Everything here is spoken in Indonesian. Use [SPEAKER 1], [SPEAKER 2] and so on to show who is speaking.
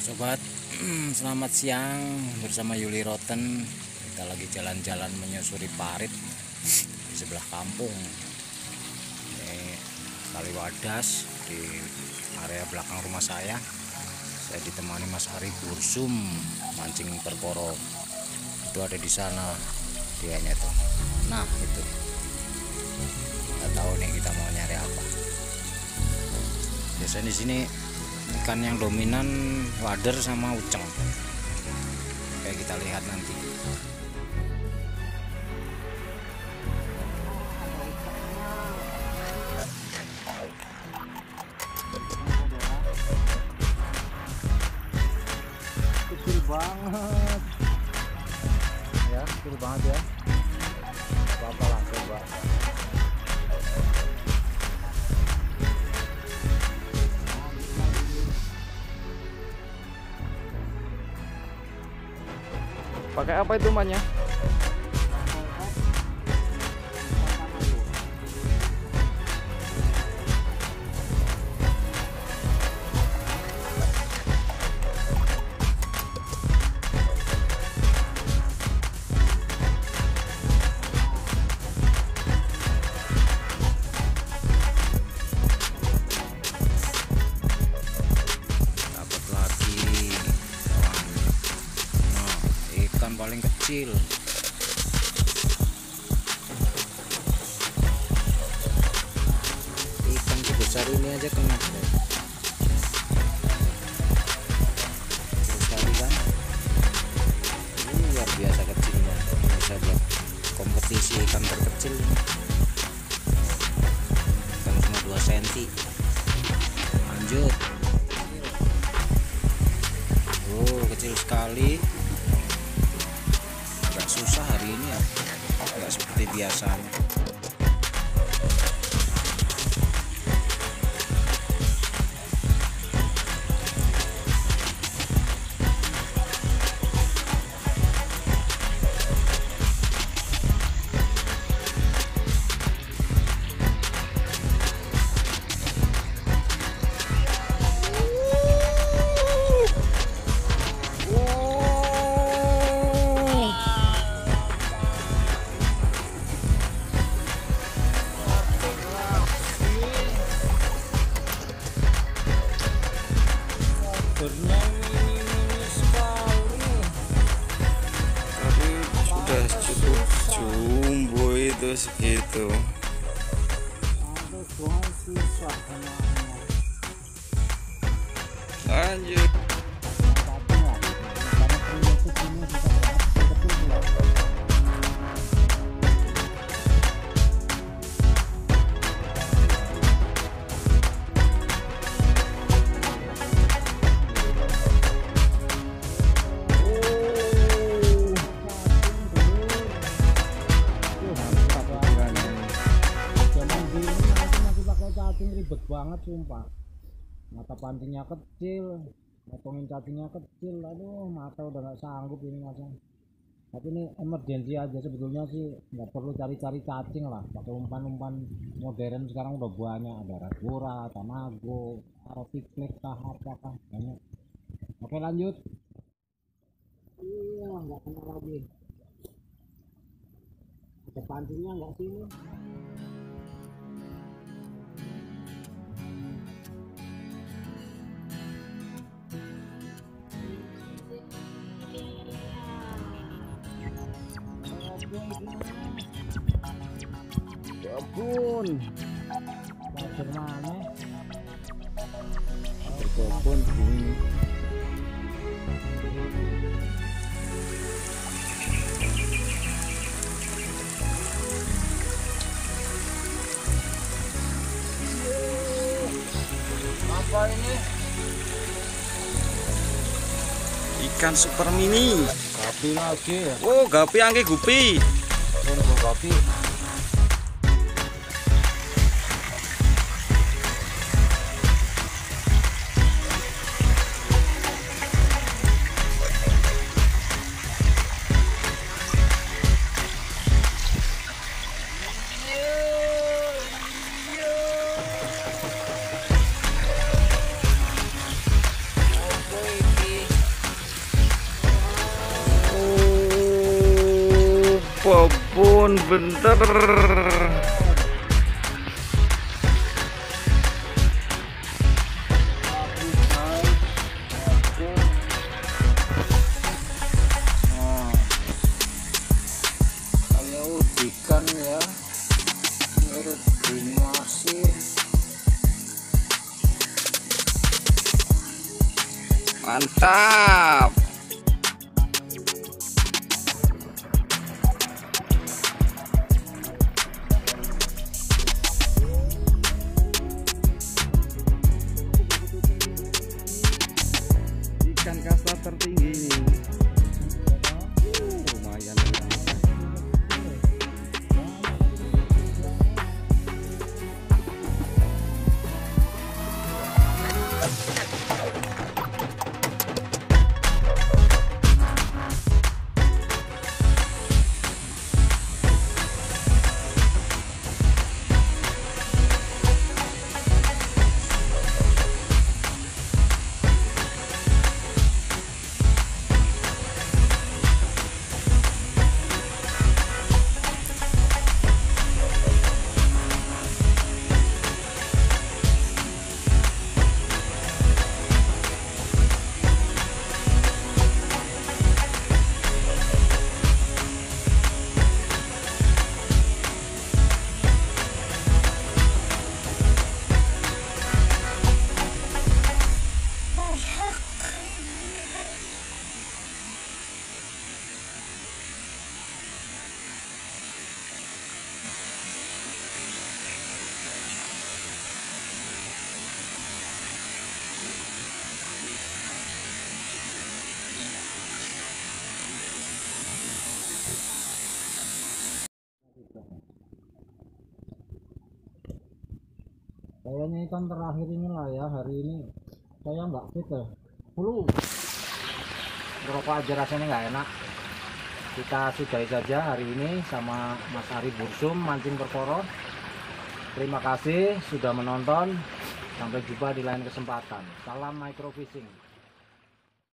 [SPEAKER 1] sobat. Selamat siang. Bersama Yuli Roten kita lagi jalan-jalan menyusuri parit di sebelah kampung. Ini kali wadas di area belakang rumah saya. Saya ditemani Mas Ari Bursum mancing perkoro. Itu ada di sana dianya tuh. Nah itu. Nggak tahu nih kita mau nyari apa. Biasanya di sini ikan yang dominan wader sama uceng. Kayak kita lihat nanti. Kecil banget. Ya kecil banget ya. Apa lah coba pakai apa itu umpannya kecil. Ikan sebesar ini aja kena biasanya.
[SPEAKER 2] Sudah cukup jumbo itu segitu lanjut
[SPEAKER 3] Zaman banget sumpah. Mata pancingnya kecil, motongin cacingnya kecil. Aduh, mata udah nggak sanggup ini masang. Tapi ini emergensi aja sebetulnya sih nggak perlu cari-cari cacing lah. Pakai umpan-umpan modern sekarang udah banyak ada Ragura, Tamago, Arotiklik, Tahap, apa banyak. Oke lanjut. Iya nggak kena lagi. Ada pancingnya nggak sini? Kebun. Pasir
[SPEAKER 1] begini.
[SPEAKER 3] Apa ini?
[SPEAKER 2] ikan super mini.
[SPEAKER 3] Gapi lagi ya?
[SPEAKER 2] Oh gapi angke gupi.
[SPEAKER 3] Tunggu gapi.
[SPEAKER 2] Apa pun bentar. Ya masih
[SPEAKER 3] mantap
[SPEAKER 1] kayaknya ikan terakhir ini lah ya hari ini saya nggak fit ya. Flu. Rokok aja rasanya nggak enak. Kita sudahi saja hari ini sama Mas Ari Bursum mancing perkoro. Terima kasih sudah menonton. Sampai jumpa di lain kesempatan. Salam micro fishing